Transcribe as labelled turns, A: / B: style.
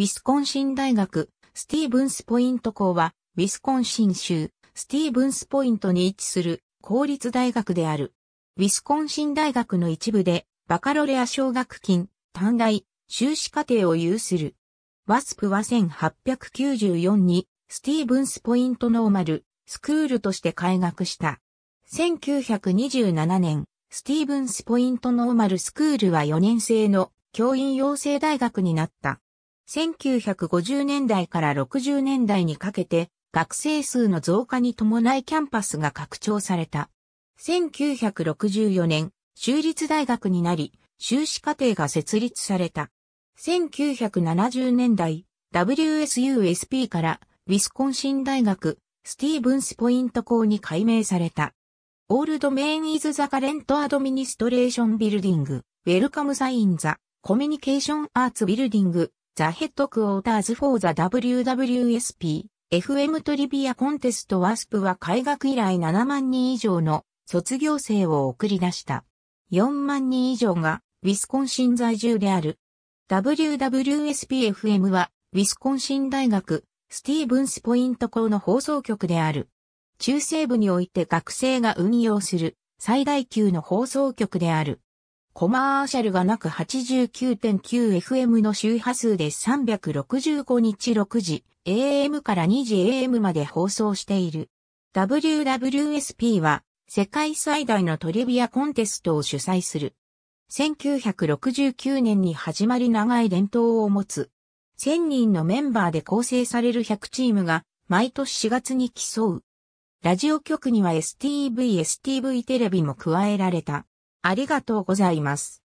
A: ウィスコンシン大学、スティーブンスポイント校は、ウィスコンシン州、スティーブンスポイントに位置する公立大学である。ウィスコンシン大学の一部で、バカロレア奨学金、短大、修士課程を有する。 UWSPは1894に、スティーブンスポイントノーマル、スクールとして開学した。1927年、スティーブンスポイントノーマルスクールは4年制の教員養成大学になった。1950年代から60年代にかけて学生数の増加に伴いキャンパスが拡張された。1964年、州立大学になり、修士課程が設立された。1970年代、WSUSP からウィスコンシン大学、スティーブンスポイント校に改名された。 Old Main is the current administration building, welcome sign the,コミュニケーションアーツビルディング、ザ・ヘッドクォーターズ・フォー・ザ・ WWSP、FM トリビアコンテストワスプは開学以来7万人以上の卒業生を送り出した。4万人以上がウィスコンシン在住である。WWSP-FM はウィスコンシン大学スティーブンスポイント校の放送局である。中西部において学生が運用する最大級の放送局である。コマーシャルがなく 89.9FM の周波数で365日6時 AM から2時 AM まで放送している。WWSP は世界最大のトリビアコンテストを主催する。1969年に始まり長い伝統を持つ。1000人のメンバーで構成される100チームが毎年4月に競う。ラジオ局には STV、STV テレビも加えられた。ありがとうございます。